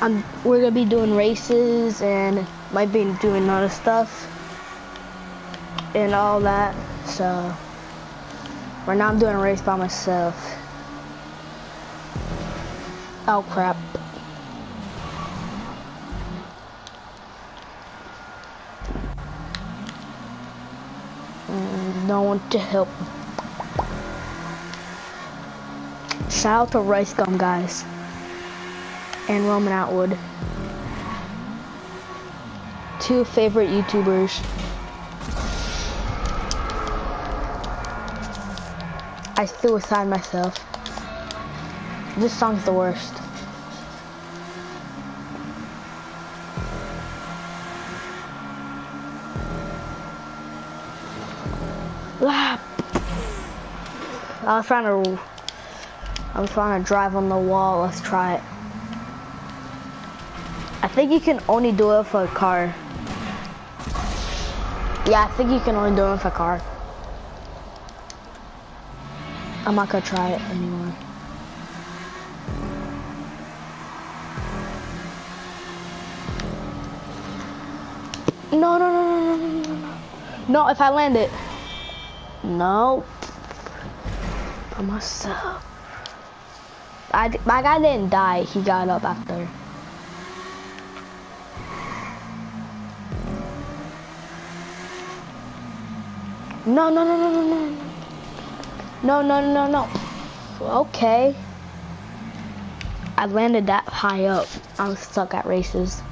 I'm we're gonna be doing races and might be doing other stuff and all that. So right now I'm doing a race by myself. Oh crap. Mm, no one to help. Shout out to RiceGum guys and Roman Atwood. Two favorite YouTubers. I suicide myself. This song's the worst. Lap. I was trying to. I was trying to drive on the wall. Let's try it. Think you can only do it for a car. Yeah, I think you can only do it for a car. I'm not gonna try it anymore. No, no, no, no, no, no, no. No, if I land it. No. Must have. I, my guy didn't die. He got up after. No, no, no, no, no, no. No, no, no, no. Okay. I landed that high up. I'm stuck at races.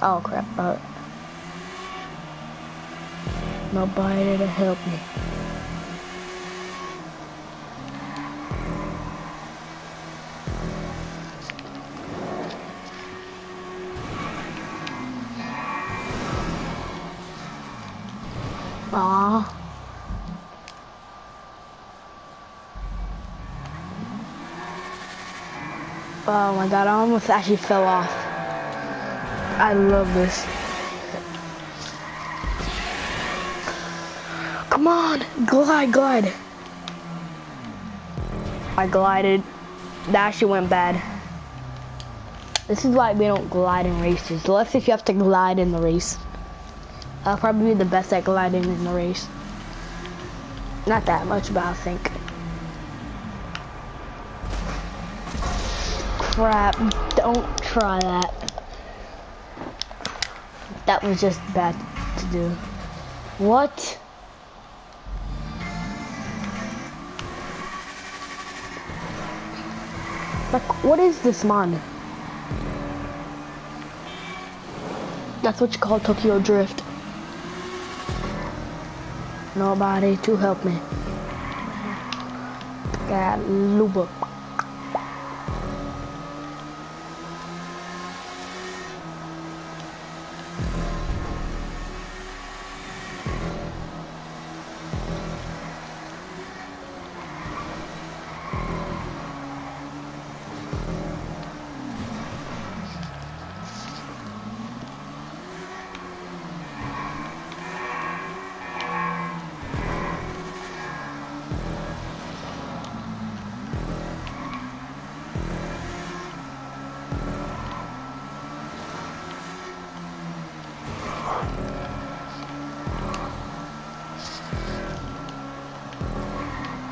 Oh crap, but nobody to help me. Oh my god, I almost actually fell off. I love this. Come on, glide, glide. I glided. That actually went bad. This is why we don't glide in races. Unless if you have to glide in the race. I'll probably be the best at gliding in the race. Not that much, but I think. Crap, don't try that. That was just bad to do. What? Like, what is this, man? That's what you call Tokyo Drift. Nobody to help me. Got Luba.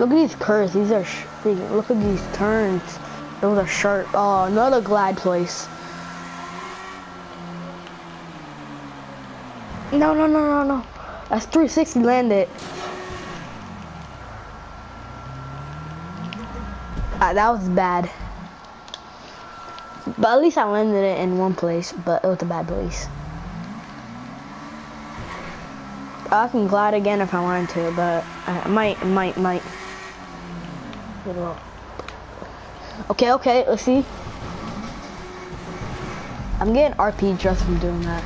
Look at these curves. These are freaking. look at these turns. Those are sharp. Oh, another glide place. No, no, no, no, no. That's 360 landed. Uh, that was bad. But at least I landed it in one place, but it was a bad place. I can glide again if I wanted to, but I might, might, might. Okay, okay, let's see. I'm getting RP just from doing that.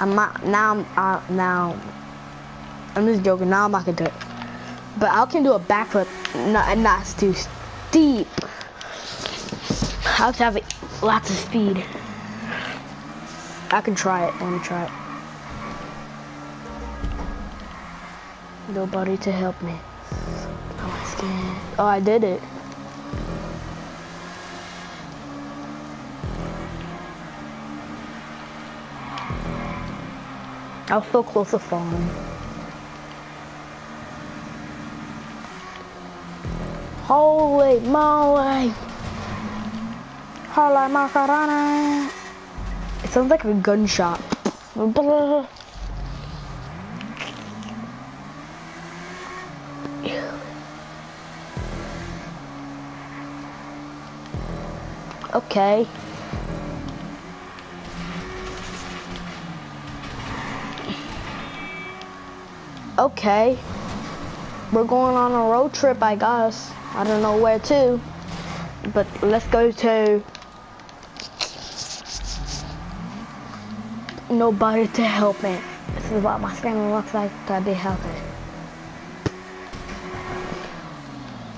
I'm not, now, I'm, uh, now, I'm just joking, now I'm not gonna do it. But I can do a backflip, not, not too steep. I have to have lots of speed. I can try it, I me try it. Nobody to help me. Oh, skin. Oh, I did it. I was so close to falling. Holy moly! Holy macaroni! It sounds like a gunshot. Okay. Okay. We're going on a road trip, I guess. I don't know where to. But let's go to... Nobody to help me. This is what my skin looks like to be healthy.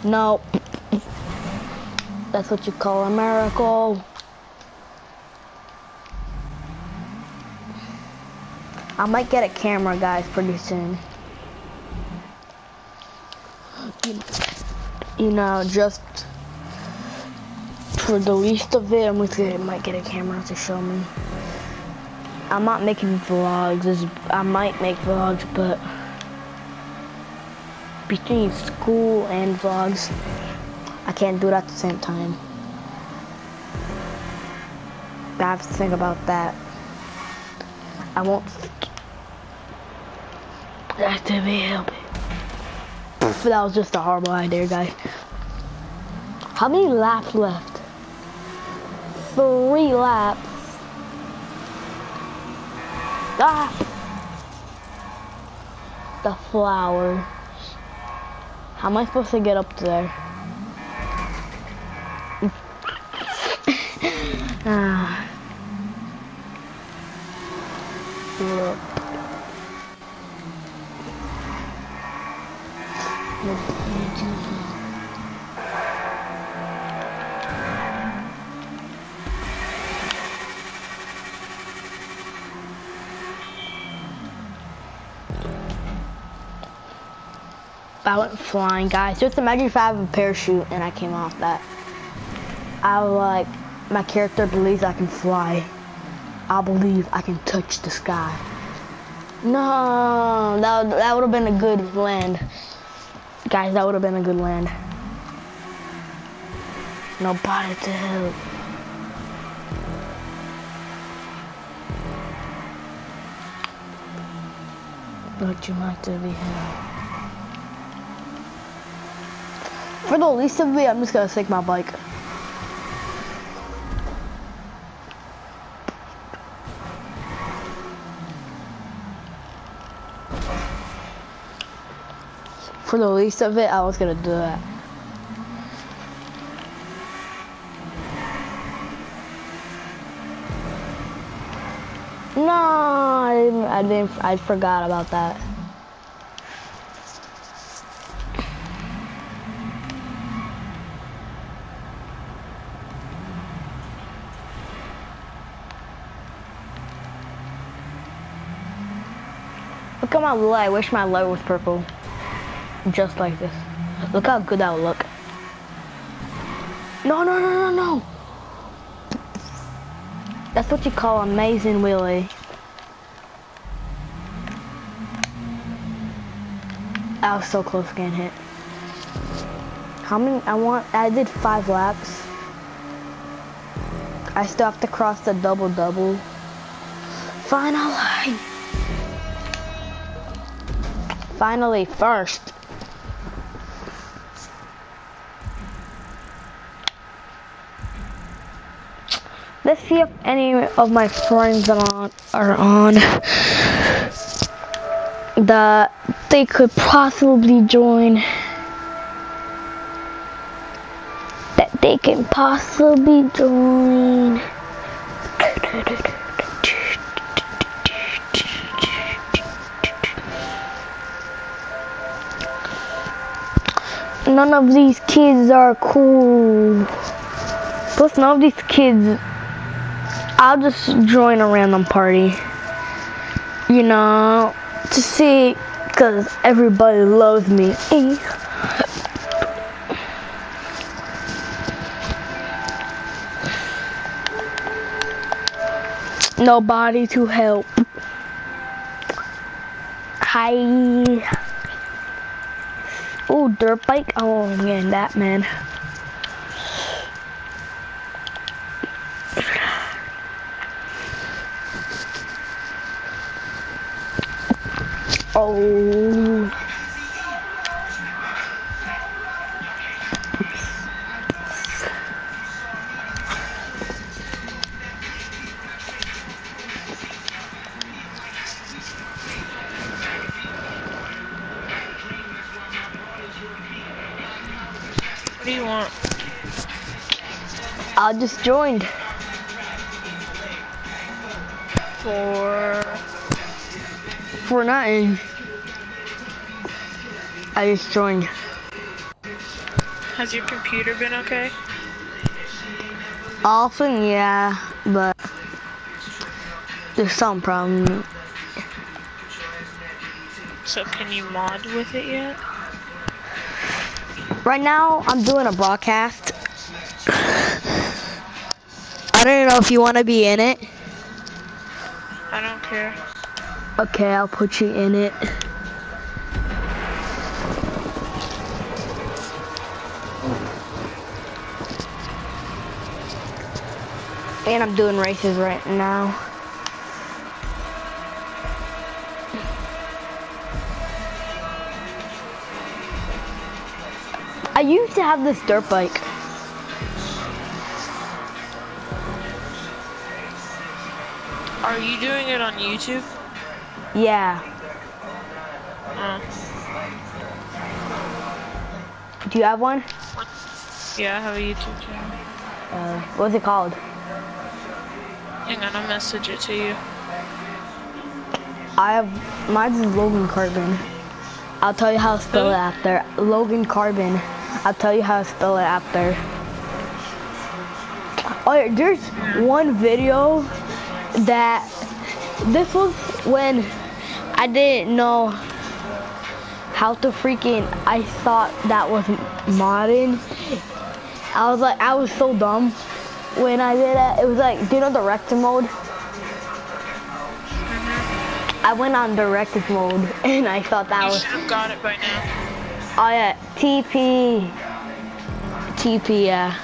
No. That's what you call a miracle. I might get a camera, guys, pretty soon. You know, just for the least of it, I'm gonna might get a camera to show me. I'm not making vlogs. I might make vlogs, but between school and vlogs, I can't do it at the same time. I have to think about that. I won't. That be helping. That was just a horrible idea, guys. How many laps left? Three laps. Ah! The flowers. How am I supposed to get up there? Flying, guys. Just imagine if I have a parachute and I came off that. I like, my character believes I can fly. I believe I can touch the sky. No, that, that would have been a good land. Guys, that would have been a good land. Nobody to help. But you might to be helped. For the least of it, I'm just gonna take my bike. For the least of it, I was gonna do that. No, I didn't, I didn't, I forgot about that. Look at my leg. I wish my leg was purple. Just like this. Look how good that would look. No, no, no, no, no. That's what you call amazing Willie. I was so close getting hit. How many, I want, I did five laps. I still have to cross the double-double. Final line. Finally, first. Let's see if any of my friends are on, are on that they could possibly join. That they can possibly join. none of these kids are cool. Plus, none of these kids. I'll just join a random party. You know, to see, because everybody loves me. Nobody to help. Hi. Dirt bike. Oh man, that man. Oh. Just joined. For For nothing. I just joined. has your computer been okay? Often, yeah, but there's some problem. So can you mod with it yet? Right now, I'm doing a broadcast. I don't know if you want to be in it. I don't care. Okay, I'll put you in it. And I'm doing races right now. I used to have this dirt bike. Are you doing it on YouTube? Yeah. Uh, Do you have one? yeah, I have a YouTube channel. Uh, what's it called? Hang on, I'll message it to you. I have mine's is Logan Carbon. I'll tell you how to spell Who? it after. Logan Carbon. I'll tell you how to spell it after. Oh, yeah, there's one video that this was when I didn't know how to freaking. I thought that was modding. I was like, I was so dumb when I did it. It was like, do you know director mode? Mm-hmm. I went on directive mode and I thought that You was should have got it by now. oh yeah TP TP yeah.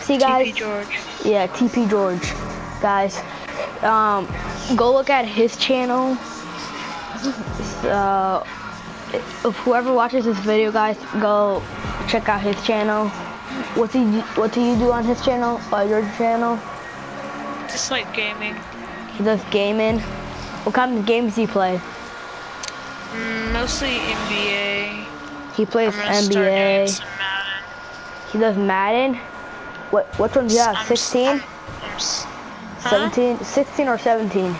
See guys, TP George. yeah TP George, guys. Um, go look at his channel. So if whoever watches this video, guys, go check out his channel. What's he? What do you do on his channel? Uh, your channel? Just like gaming. He does gaming. What kind of games do you play? Mm, mostly NBA. He plays I'm gonna start NBA. He does Madden. What which one do you have? I'm s- 16? I'm- I'm s- Huh? 17? 16 or 17?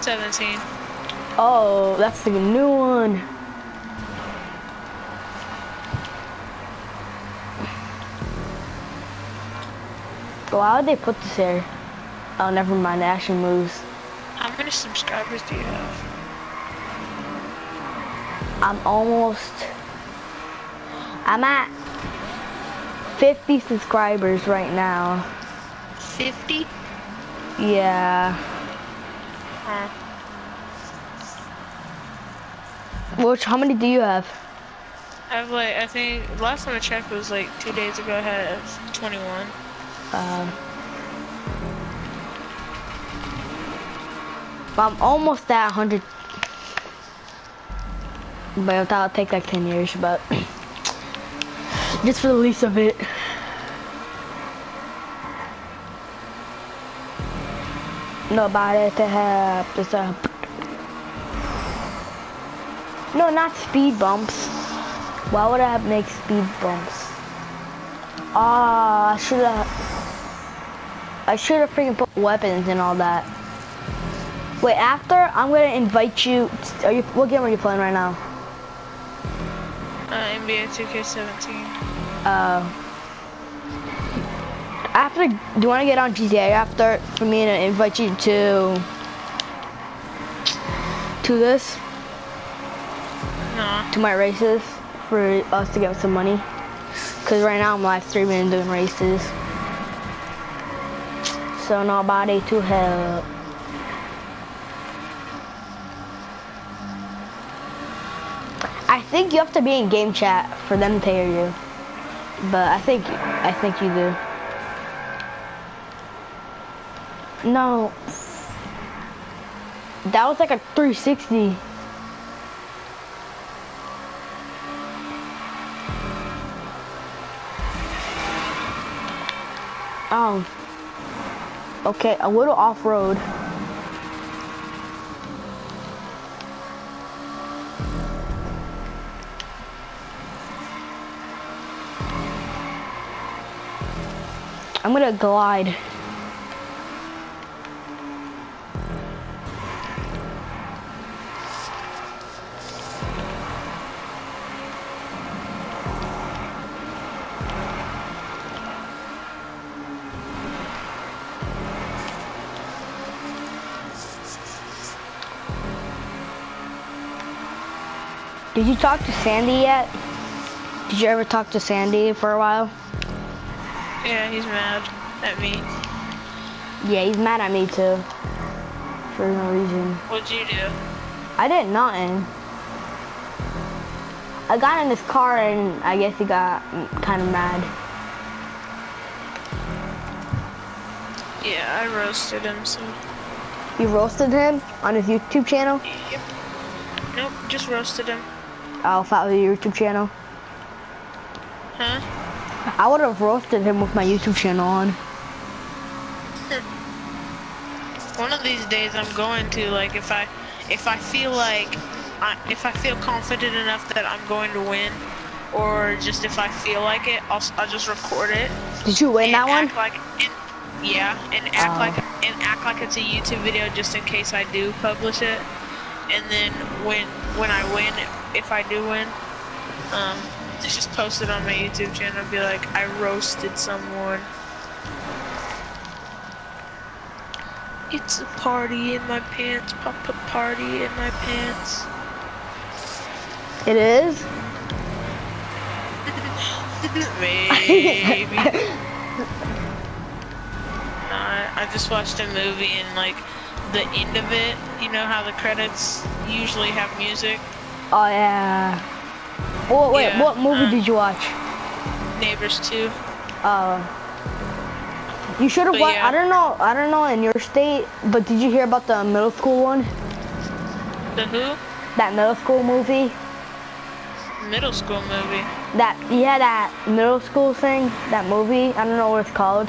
17. Oh, that's the new one. Why would they put this here? Oh, never mind. Actually moves. How many subscribers do you have? I'm almost. I'm at 50 subscribers right now. 50? Yeah. Huh. Which, how many do you have? I have like, I think, last time I checked was like two days ago, I had 21. Um, I'm almost at 100. But that'll take like 10 years, but just for the least of it. Nobody to help, just help. No, not speed bumps. Why would I make speed bumps? Ah, I should have. I should have freaking put weapons and all that. Wait, after I'm gonna invite you. Are you? What game are you playing right now? Uh, NBA 2K17. Uh. After, do you want to get on GTA after for me to invite you to to this No. to my races for us to get some money? Cause right now I'm live streaming and doing races. so nobody to help. I think you have to be in game chat for them to hear you. But I think I think you do. No. That was like a 360. Oh. Okay, a little off-road. I'm gonna glide. Did you talk to Sandy yet? Did you ever talk to Sandy for a while? Yeah, he's mad at me. Yeah, he's mad at me too. For no reason. What'd you do? I did nothing. I got in his car and I guess he got kind of mad. Yeah, I roasted him, so. You roasted him on his YouTube channel? Yep. Nope, just roasted him. I'll follow your YouTube channel. Huh? I would have roasted him with my YouTube channel on. One of these days I'm going to, like, if I, if I feel like, I, if I feel confident enough that I'm going to win, or just if I feel like it, I'll, I'll just record it. Did you win that one? Like, and, yeah, and act Oh. like, and act like it's a YouTube video just in case I do publish it. And then when, when I win, if I do win, um, just post it on my YouTube channel and be like, I roasted someone. It's a party in my pants, papa party in my pants. It is? Maybe. Nah, I just watched a movie and like the end of it, you know how the credits usually have music? Oh yeah. Oh wait, Yeah, what movie uh, did you watch? Neighbors 2. Uh, you should have watched. yeah. I don't know. I don't know in your state, but did you hear about the middle school one? The Who? That middle school movie. Middle school movie. That yeah, that middle school thing. That movie. I don't know what it's called.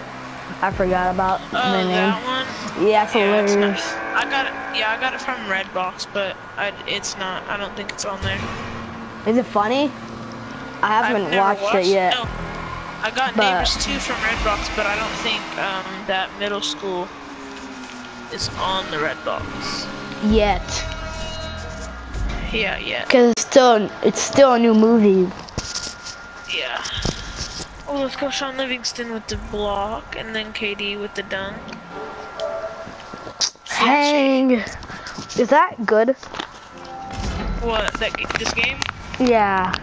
I forgot about Oh, the name. that one? Yeah, it's Yeah, hilarious. I got it. Yeah, I got it from Redbox, but I, it's not. I don't think it's on there. Is it funny? I haven't never watched, it yet. No, I got but- Neighbors 2 from Redbox, but I don't think um, that middle school is on the Redbox. Yet, Yeah, yeah, cause it's still it's still a new movie. yeah. Oh, let's go Shaun Livingston with the block, and then KD with the dunk. Hang. Is that good? What? That this game? Yeah.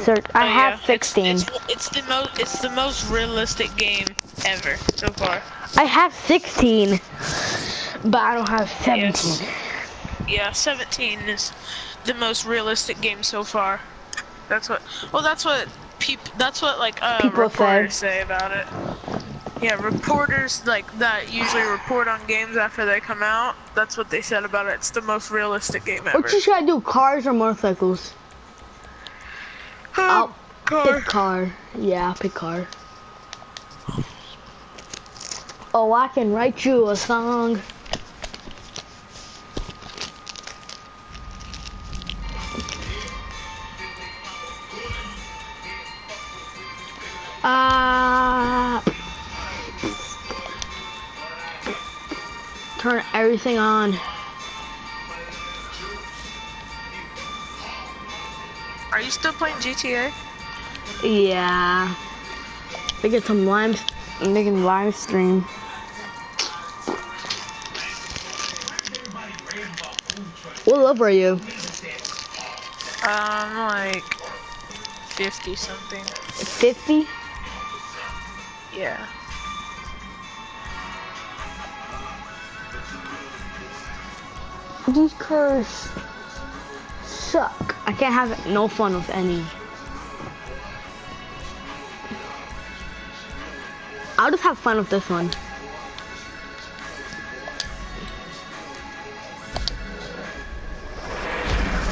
Sir, I Oh, have yeah. 16. It's, it's, it's the most. It's the most realistic game ever so far. I have 16, but I don't have 17. Yes. Yeah, 17 is the most realistic game so far. That's what. Well, that's what peop. That's what like uh, People say. say about it. Yeah, reporters like that usually report on games after they come out. That's what they said about it. It's the most realistic game ever. What you should do, cars or motorcycles? Oh, car. Pick car. Yeah, pick car. Oh, I can write you a song. Ah. Turn everything on. Are you still playing GTA? Yeah. Making some lime, making live stream. What level are you? Um, like 50 something. 50? Yeah. These cars suck. I can't have no fun with any. I'll just have fun with this one.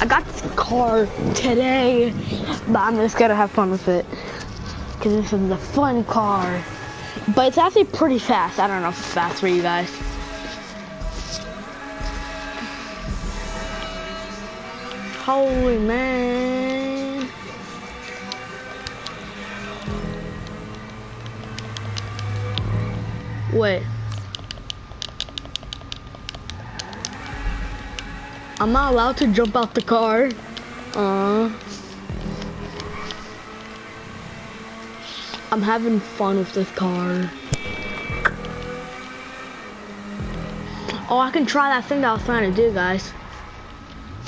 I got this car today, but I'm just gonna have fun with it. Cause this is a fun car. But it's actually pretty fast. I don't know if it's fast for you guys. Holy man. Wait. I'm not allowed to jump out the car. Uh. I'm having fun with this car. Oh, I can try that thing that I was trying to do, guys.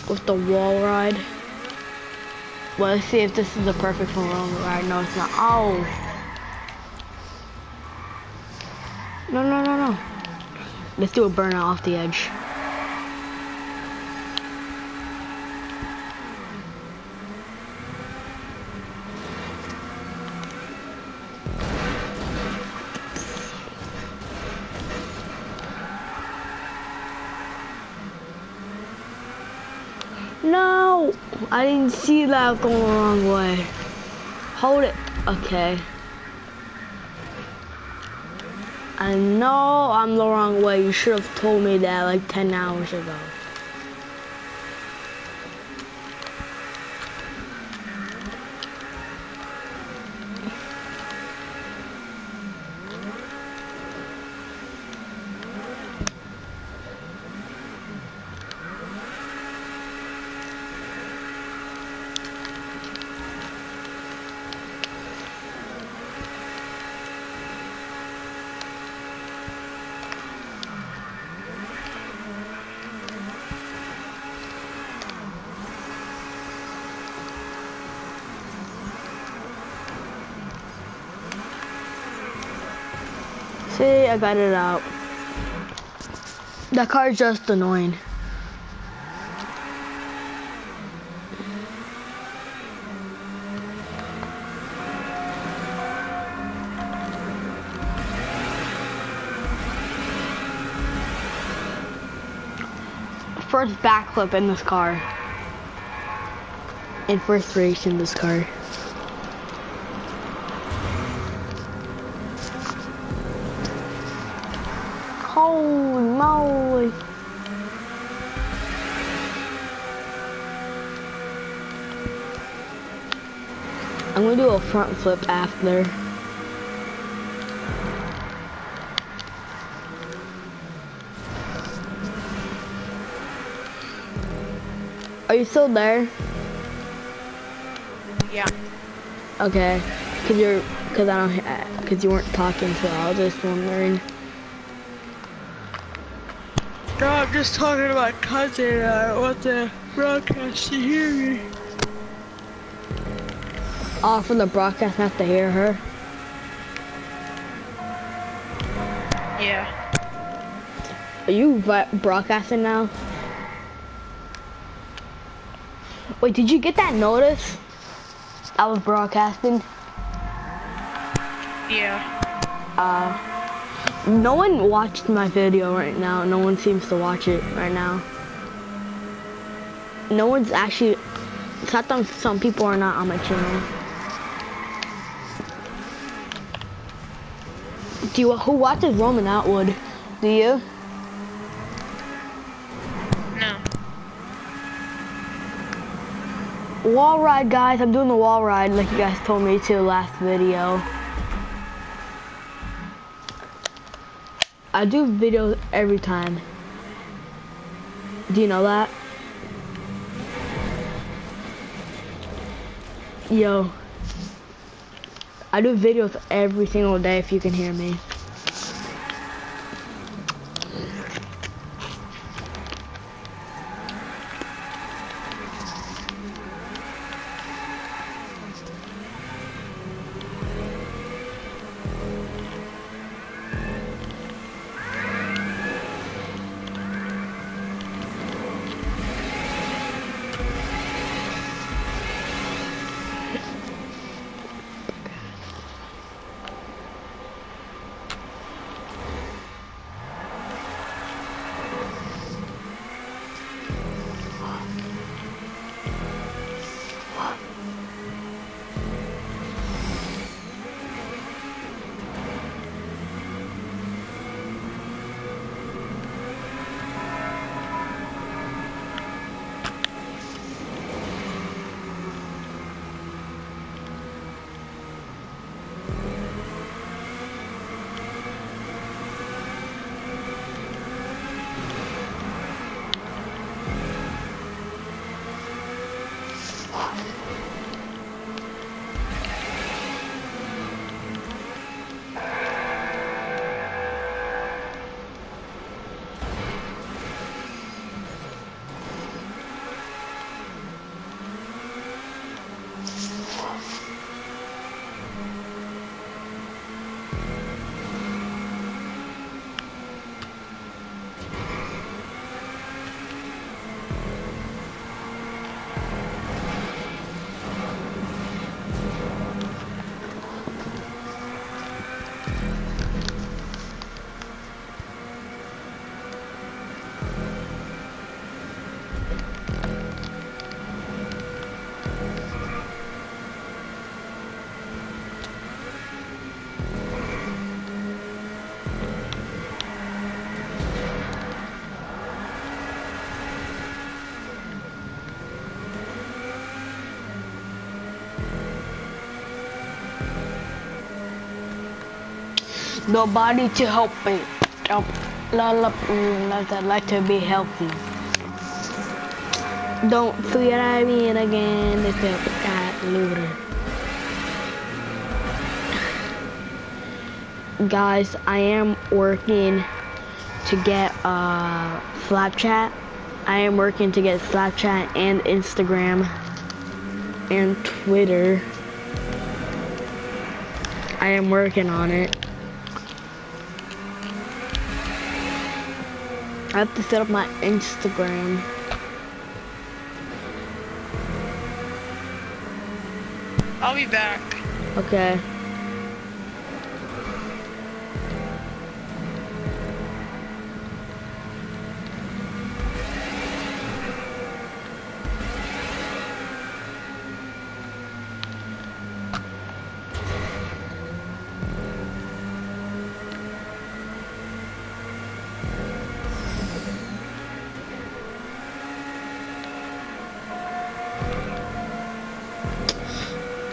With the wall ride. Well, let's see if this is the perfect wall ride. No, it's not. Oh. No, no, no, no. Let's do a burnout off the edge. I didn't see that going the wrong way. Hold it. Okay. I know I'm the wrong way. You should have told me that like 10 hours ago. See, I got it out. That car is just annoying. First backflip in this car. And first race in this car. Do a front flip after. Are you still there? Yeah. Okay. Cause you're, cause I don't, cause you weren't talking, so I was just wondering. No, I'm just talking to my cousin. Uh, I want the broadcast to hear me. Oh, for the broadcast, have to hear her. Yeah. Are you broadcasting now? Wait, did you get that notice? I was broadcasting. Yeah. Uh, no one watched my video right now. No one seems to watch it right now. No one's actually. Sometimes some people are not on my channel. Do you who watches Roman Atwood? Do you? No. Wall ride, guys. I'm doing the wall ride like you guys told me to last video. I do videos every time. Do you know that? Yo. I do videos every single day if you can hear me. Nobody to help me. Help. I'd like to be healthy. Don't forget I mean again. It's a cat looter. Guys, I am working to get uh, Snapchat. I am working to get Snapchat and Instagram and Twitter. I am working on it. I have to set up my Instagram. I'll be back. Okay.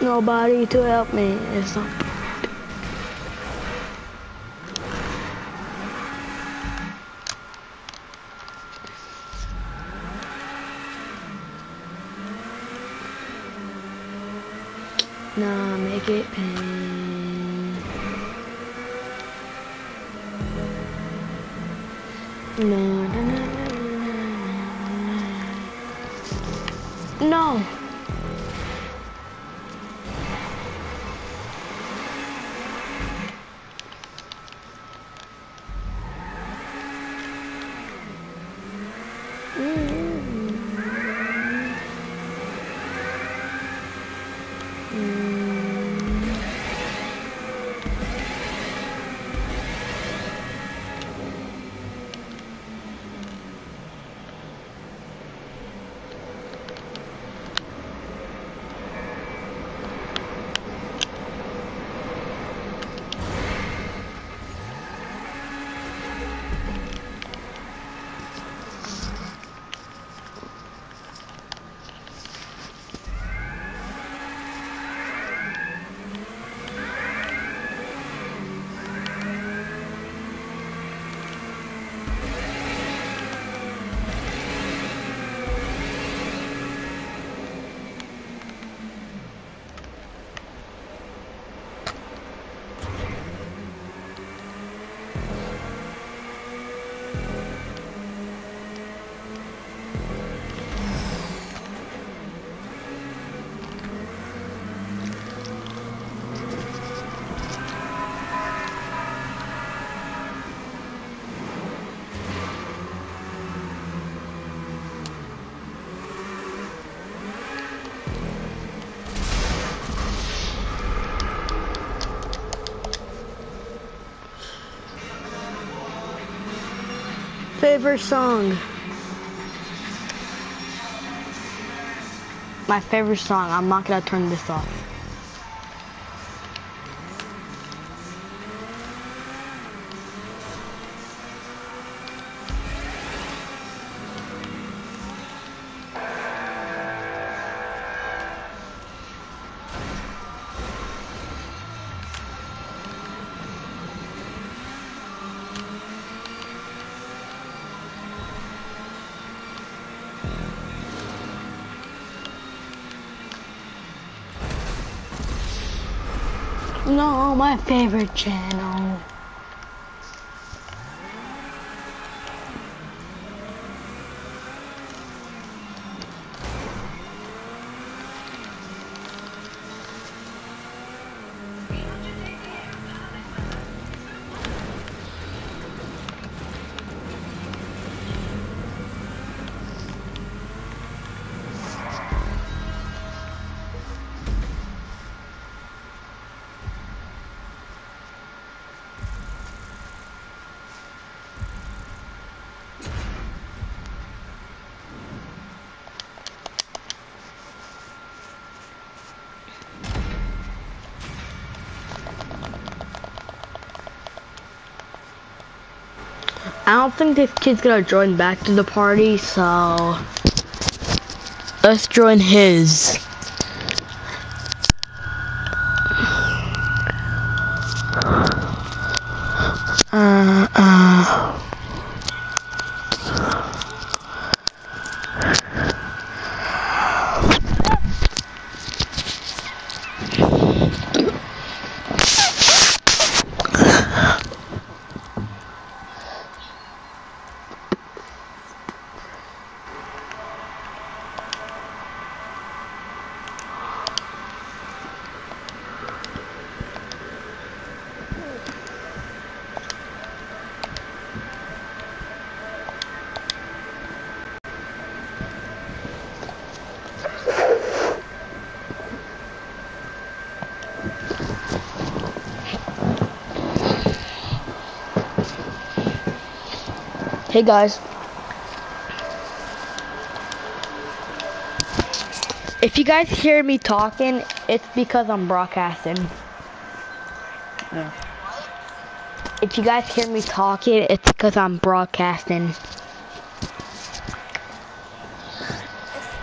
Nobody to help me. It's not. Song? My favorite song. I'm not gonna turn this off. My favorite channel. I don't think this kid's gonna join back to the party, so let's join his. Hey guys. If you guys hear me talking, it's because I'm broadcasting. Yeah. If you guys hear me talking, it's because I'm broadcasting. If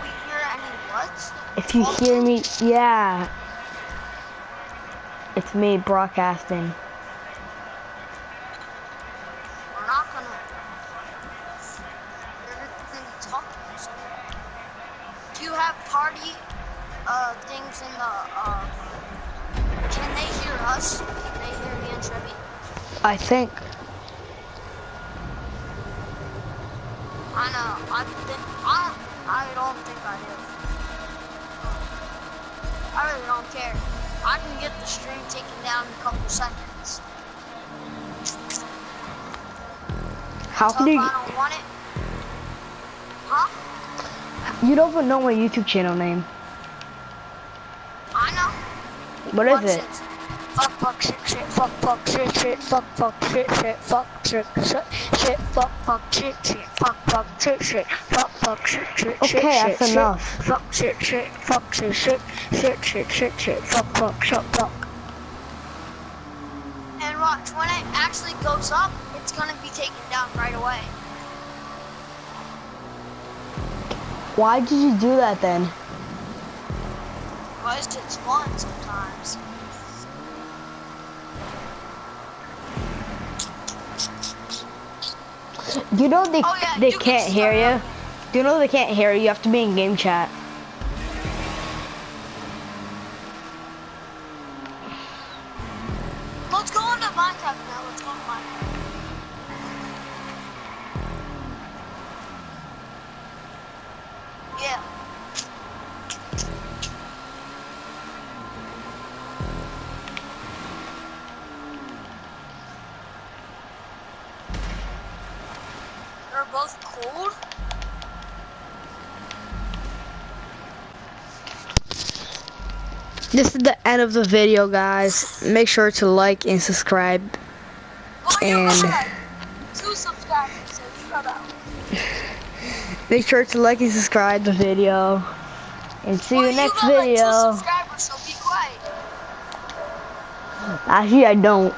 we hear any what? If you hear me, yeah. It's me broadcasting. We're not gonna talk. Do you have party uh things in the uh can they hear us? Can they hear me and Trevi? I think. I know. I've been I I don't think I do. I really don't care. I can get the stream taken down in a couple seconds. How So can you? I don't want it? You don't even know my YouTube channel name. I know. What Watch is it? this. Fuck, fuck, shit, shit, fuck, fuck, shit, shit, fuck, fuck, shit, shit, fuck, shit, shit, shit, fuck, fuck, shit, shit, fuck, fuck, shit, shit, fuck, fuck, shit, shit, shit, Okay, shit, that's shit, enough. Fuck, shit, shit, fuck, shit, shit, shit, shit, shit, shit, fuck, fuck, shit, fuck. And watch, when it actually goes up, it's gonna be taken down right away. Why did you do that then? Because it's fun sometimes. You know they Oh, yeah, they you can can't hear start you. Do you know they can't hear you? You have to be in game chat. This is the end of the video, guys. Make sure to like and subscribe. And- Two subscribers, so. Make sure to like and subscribe the video. And see Well, you next like two video. subscribers, so be quiet. Actually, I don't.